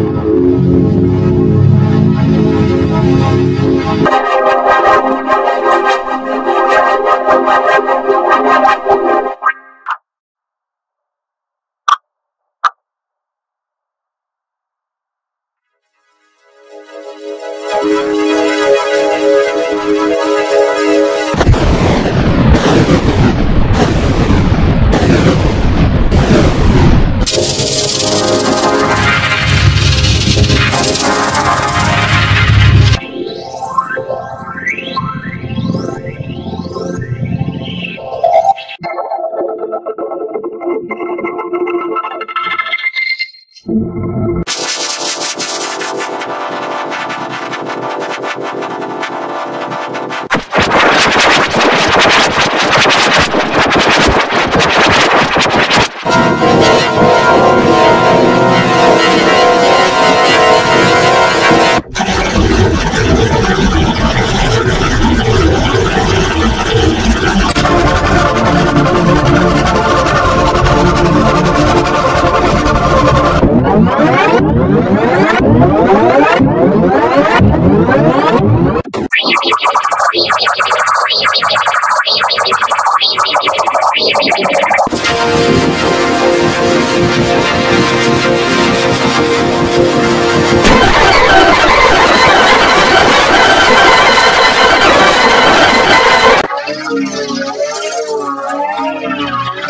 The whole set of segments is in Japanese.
Thank you.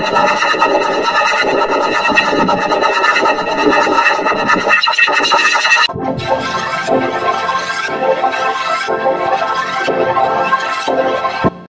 Gracias.